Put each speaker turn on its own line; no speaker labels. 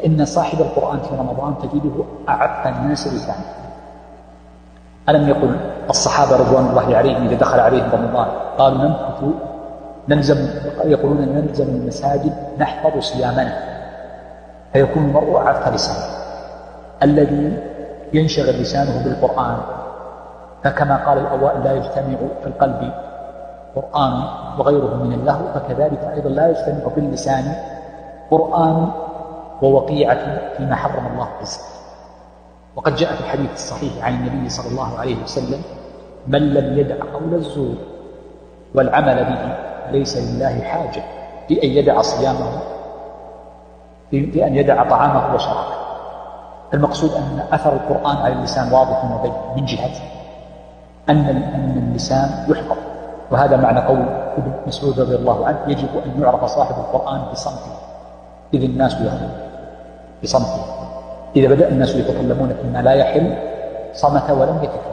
فإن صاحب القرآن في رمضان تجده أعف الناس لسانا ألم يقل الصحابة رضوان الله عليهم إذا دخل عليهم رمضان؟ قالوا نمكث نلزم يقولون نلزم المساجد نحفظ صيامنا. فيكون المرء أعف لسانه. الذي ينشغل لسانه بالقرآن فكما قال الأوائل لا يجتمع في القلب قرآن وغيره من اللهو فكذلك أيضا لا يجتمع في اللسان قرآن ووقيعة فيما حرم الله عز وقد جاء في الحديث الصحيح عن النبي صلى الله عليه وسلم من لم يدع قول الزور والعمل به ليس لله حاجة. في أن يدع صيامه في أن يدع طعامه وشرابه. المقصود أن أثر القرآن على اللسان واضح وبين من جهة أن أن اللسان يحفظ. وهذا معنى قول ابن مسعود رضي الله عنه يجب أن يعرف صاحب القرآن بصمته إذ الناس يهون بصمته. إذا بدأ الناس يتكلمون فيما لا يحل صمت ولم يتكلم.